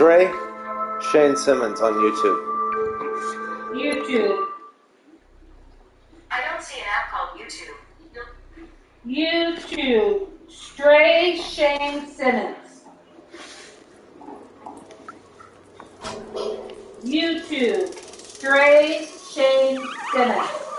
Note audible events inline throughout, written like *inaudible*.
Stray, Shane Simmons on YouTube. YouTube. I don't see an app called YouTube. YouTube. Stray Shane Simmons. YouTube. Stray Shane Simmons.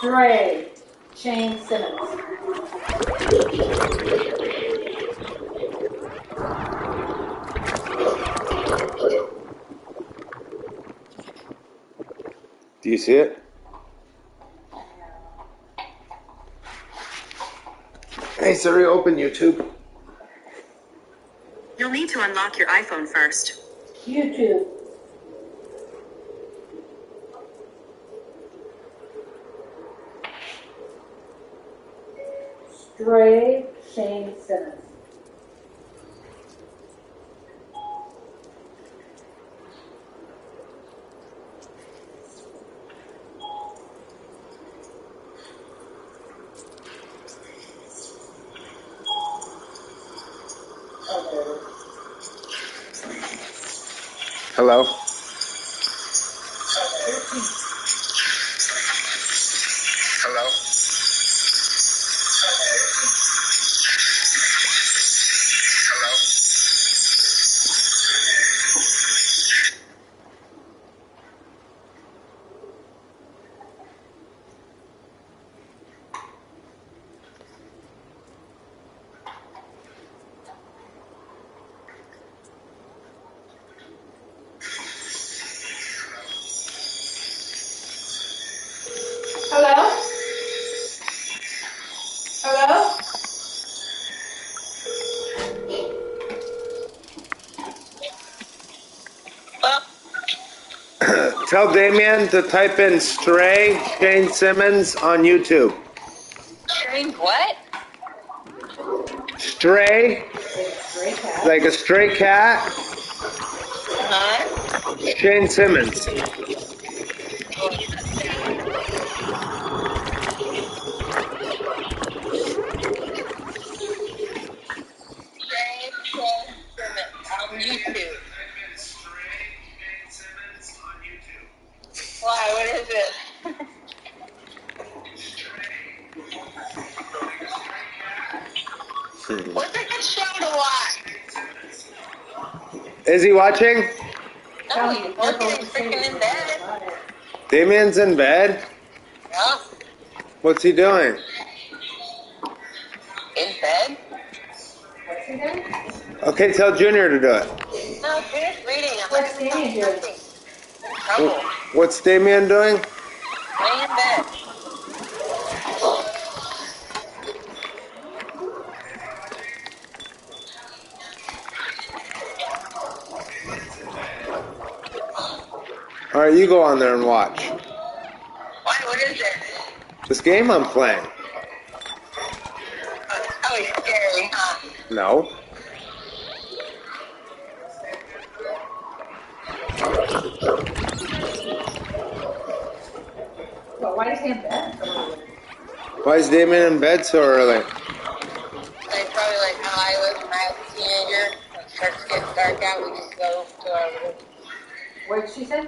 YouTube. Stray Shane Simmons. Do you see it? Hey Siri, open YouTube. You'll need to unlock your iPhone first. YouTube. Stray Shane Simmons. Tell Damien to type in Stray Shane Simmons on YouTube. Shane, what? Stray, like a stray cat, Huh? Shane Simmons. Is he watching? No, he's working. Freaking in bed. Damien's in bed. Yeah, What's he doing? in bed. What's he doing? Okay, tell Junior to do it. No, finish reading. I'm What's not Danny doing? Trouble. What's Damien doing? Lay in bed. All right, you go on there and watch. Why? What is it? This game I'm playing. Oh, oh, it's scary, huh? No. Well, why is he in bed? Why is Damien in bed so early? Like probably like how I was when I was a teenager. When it starts getting dark out, we just go to our room. What did she say?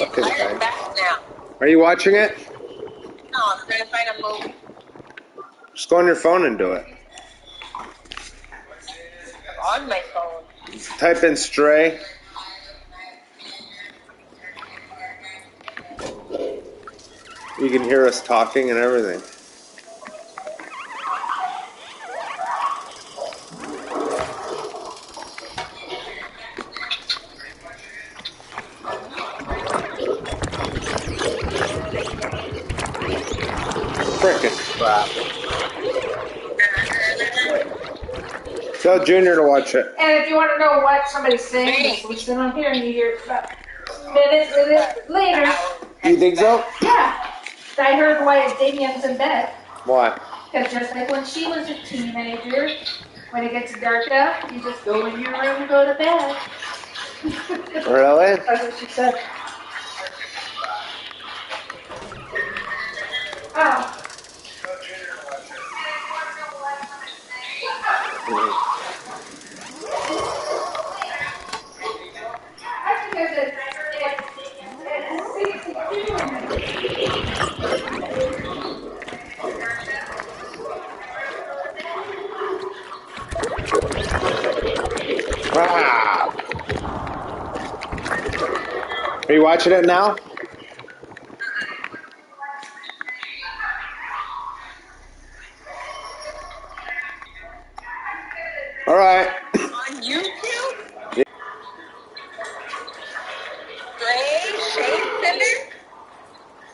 Okay, I'm back now. Are you watching it? No, I'm trying to find a movie. Just go on your phone and do it. on my phone. Type in stray. You can hear us talking and everything. Tell Junior to watch it. And if you want to know what somebody's saying, just listen on here and you hear it about minutes minutes later. You think so? Yeah, I heard why Damien's in bed. Why? Because just like when she was a teenager, when it gets dark out, you just go in your room and go to bed. *laughs* Really? That's what she said. Oh. Are you watching it now? All right. On YouTube? Yeah. Stray, Shane Simmons?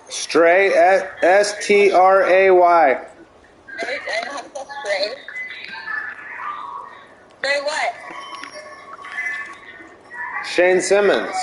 Stray, S T R A Y. I I know how to spell stray. Stray what? Shane Simmons.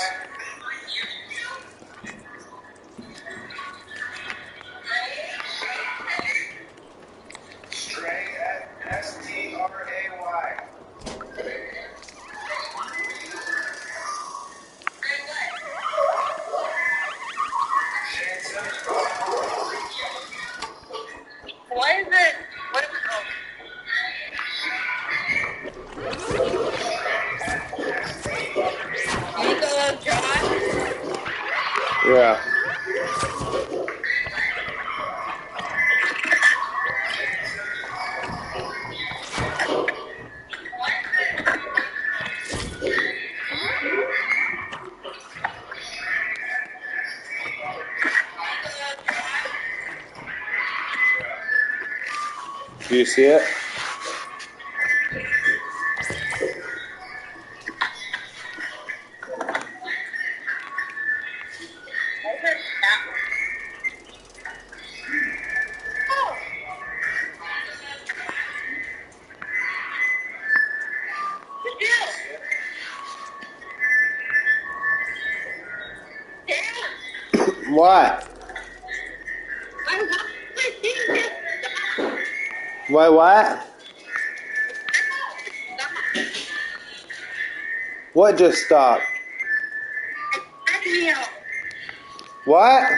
See it? Why what? What just stopped? What?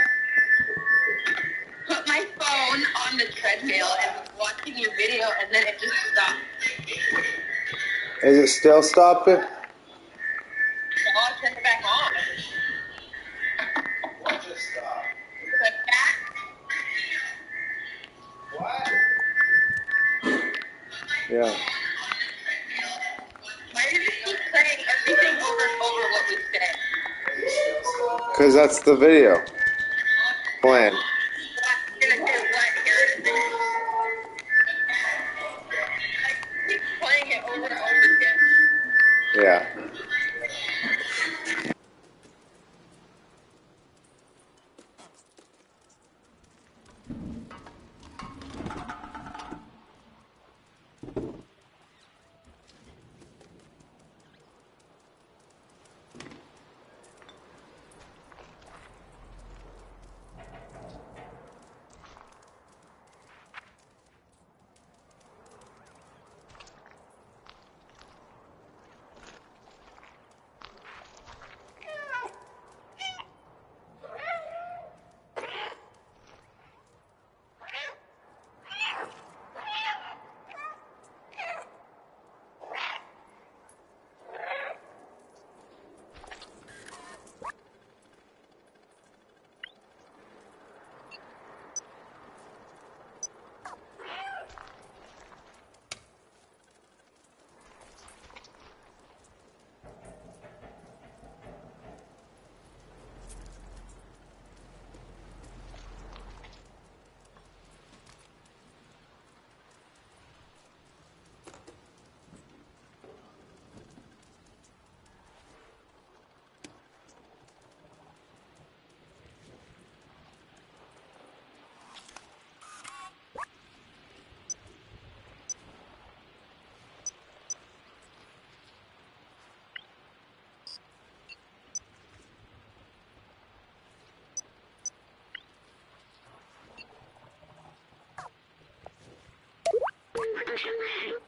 Put my phone on the treadmill and was watching your video, and then it just stopped. Is it still stopping? The video plan. 상승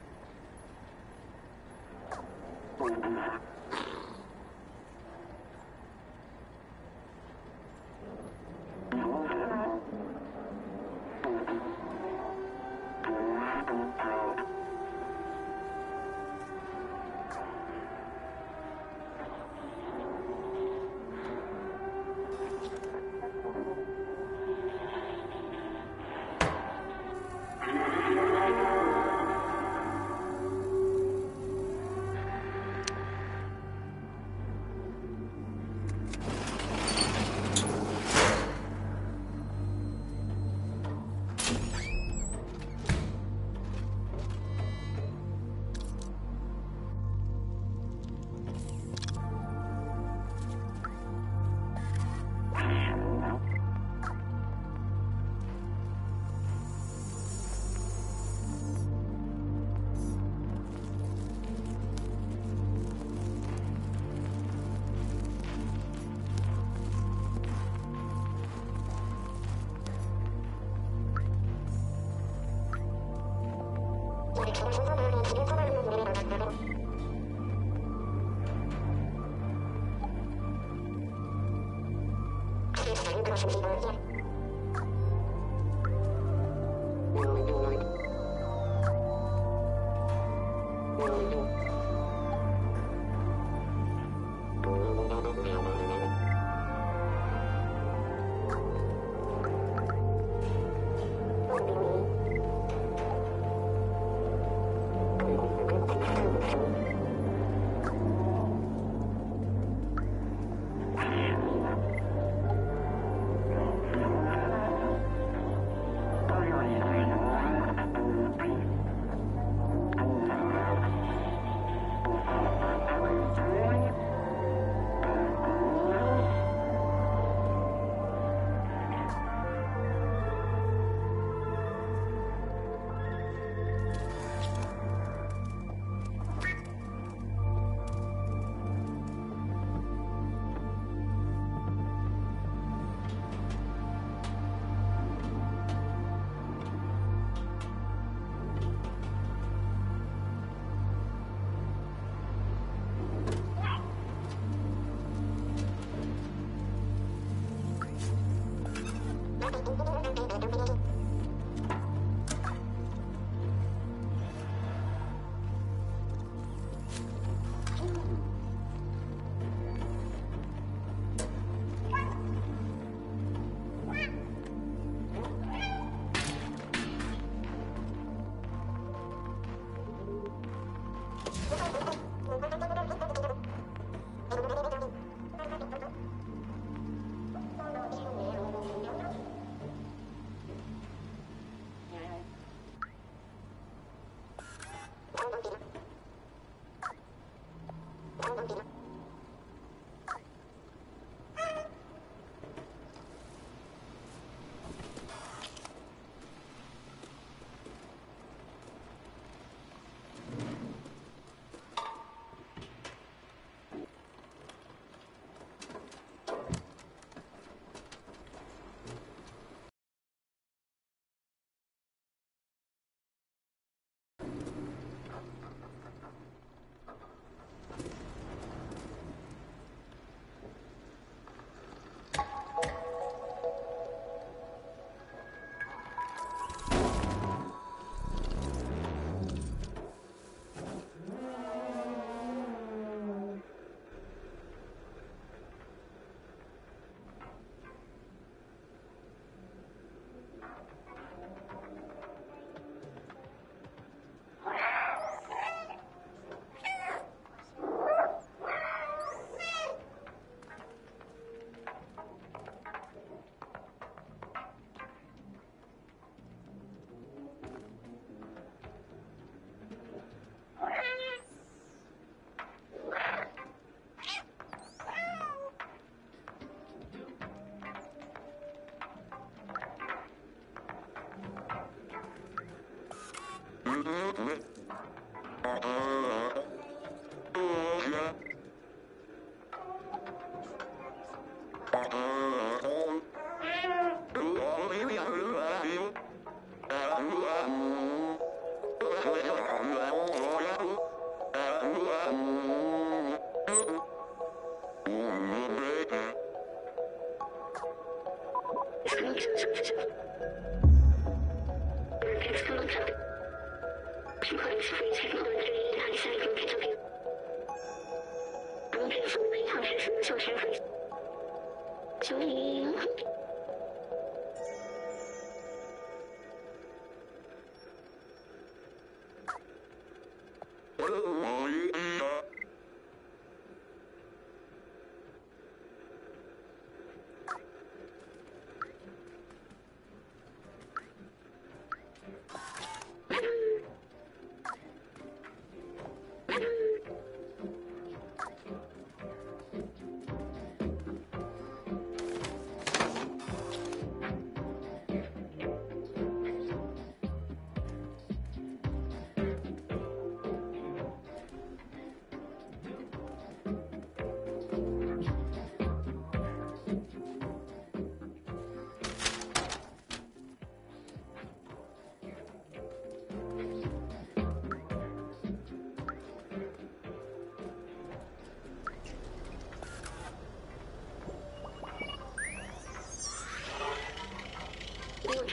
Thank you. 我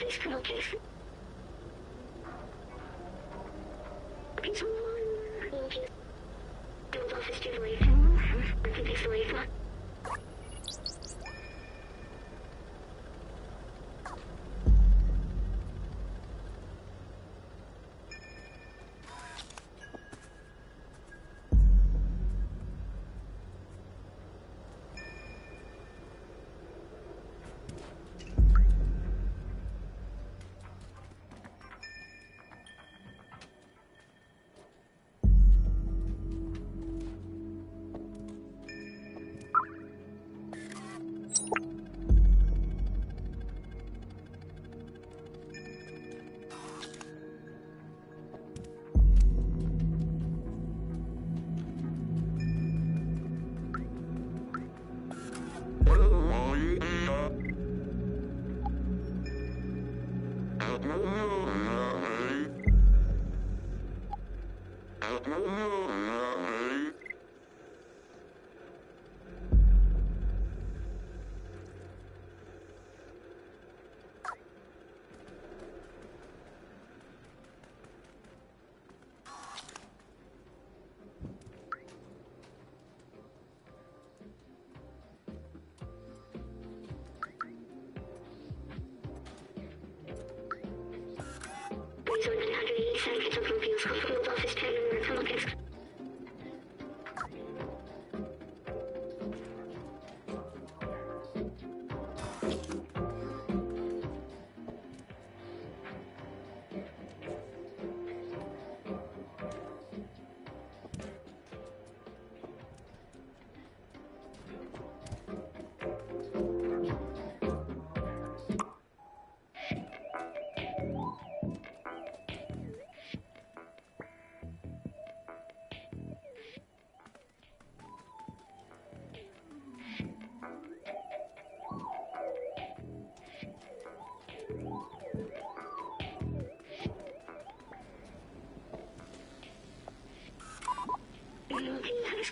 真是 It's 187 Federal Bureau from Field Office Terminal. American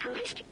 Locates.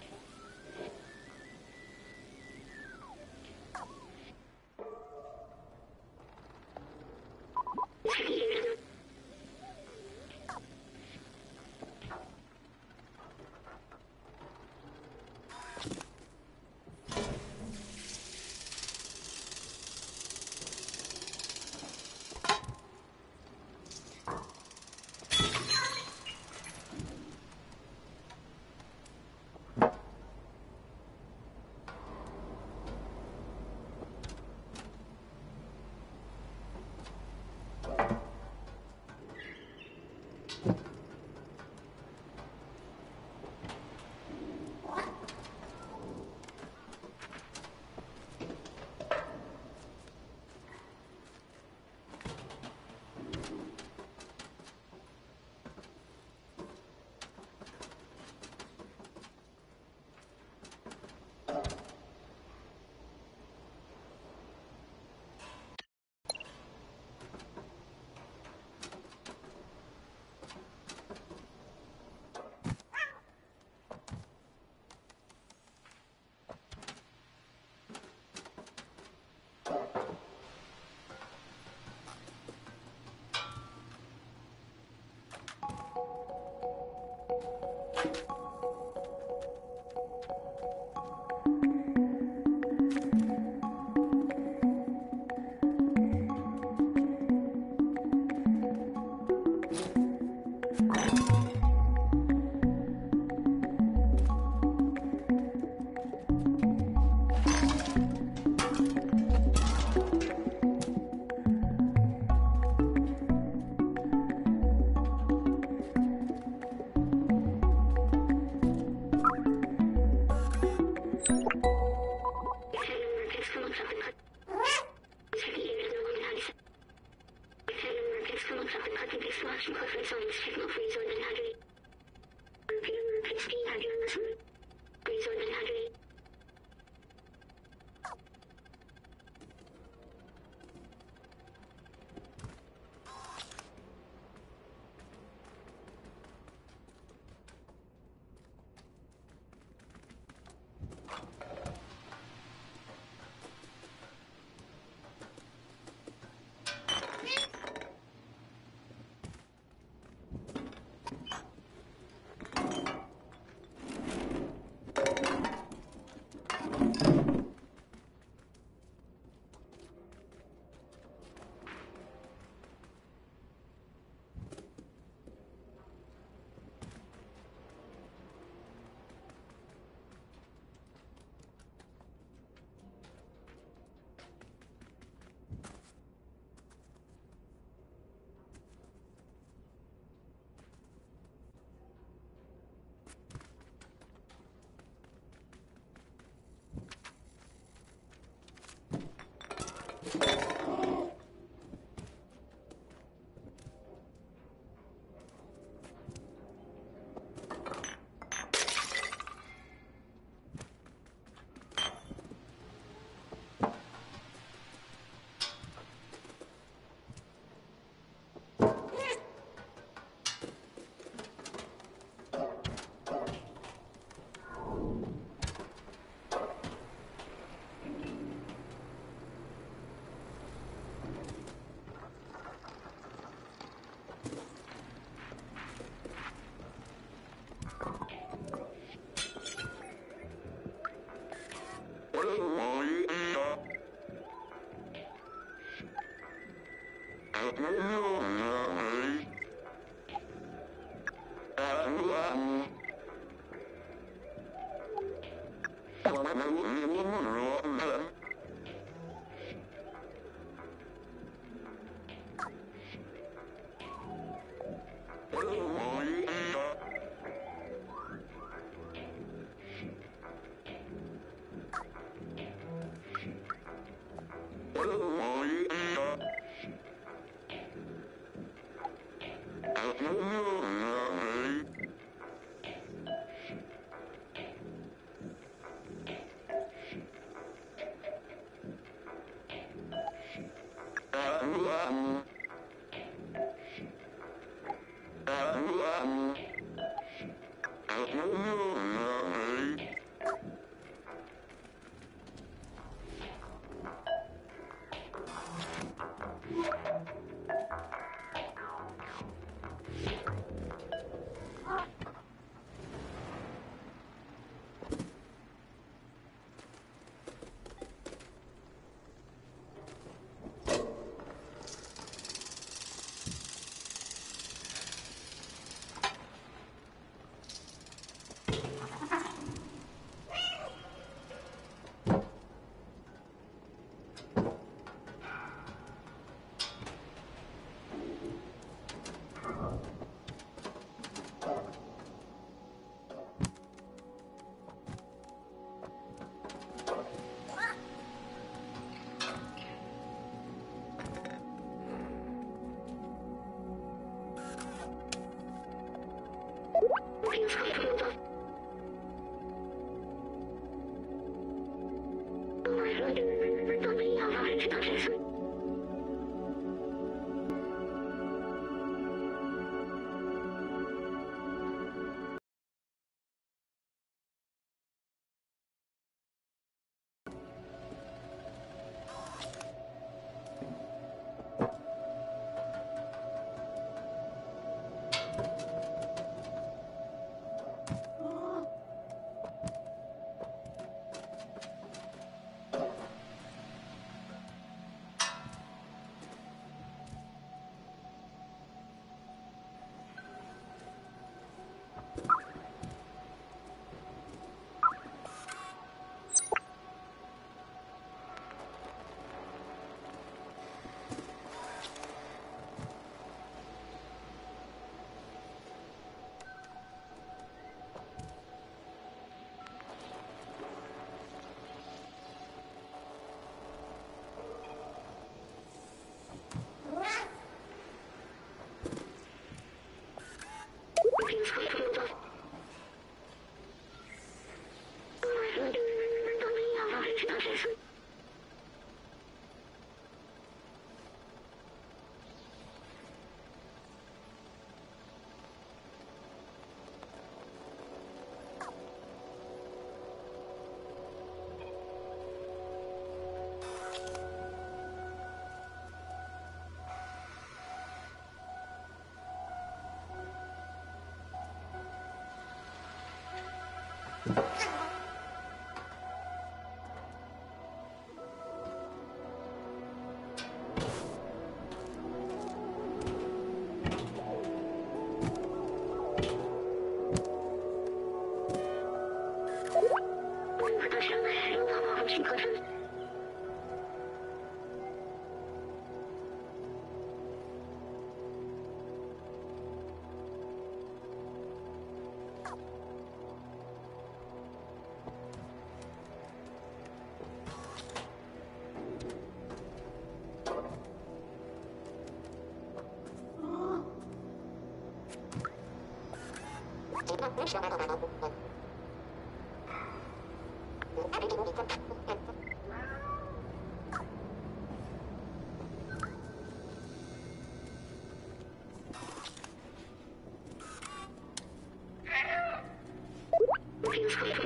Thank. Yeah. Please wait.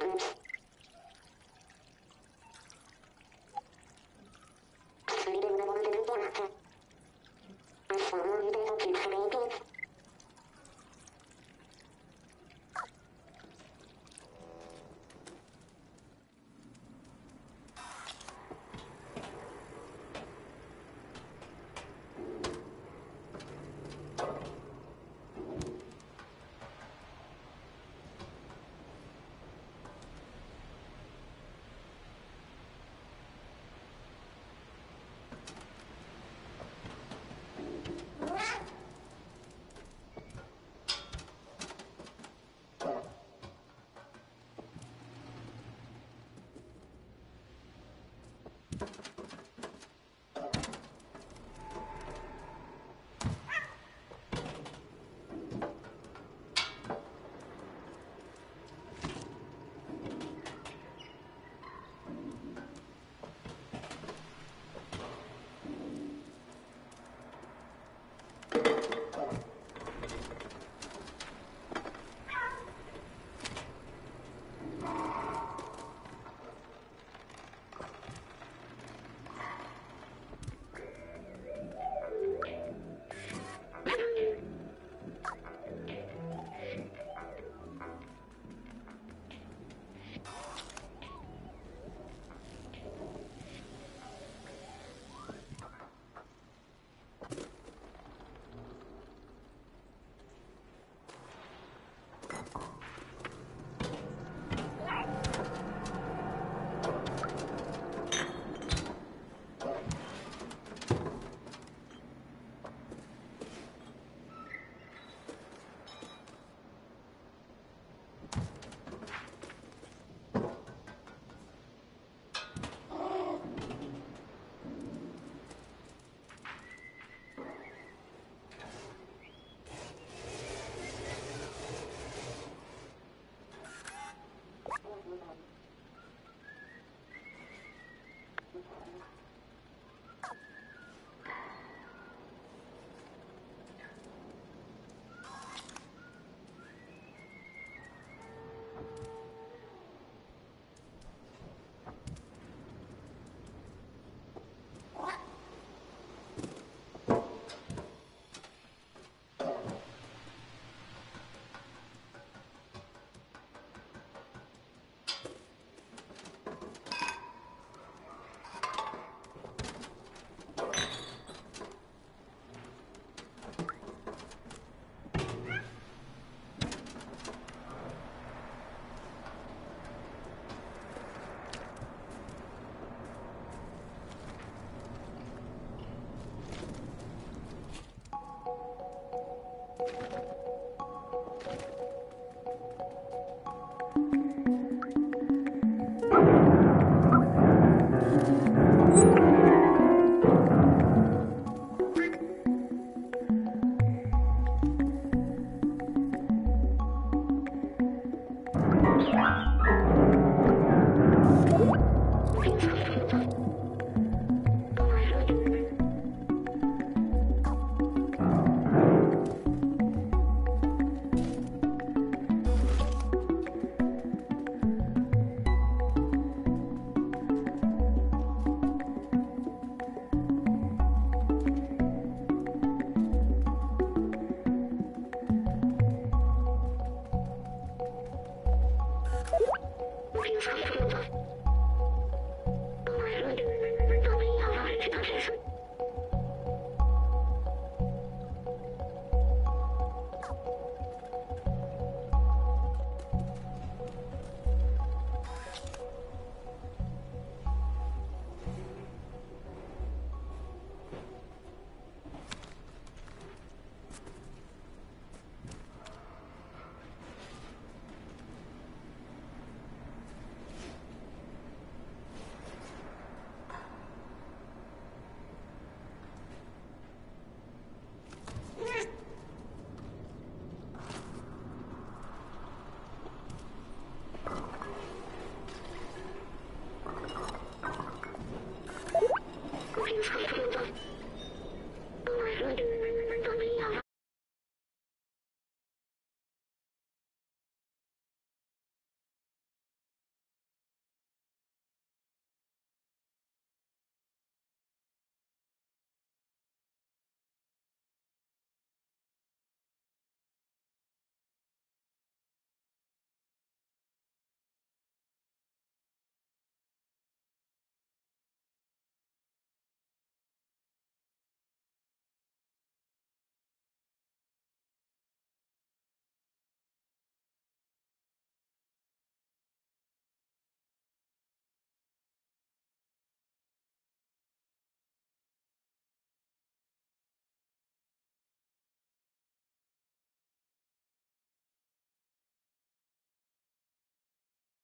Thank you. Oh,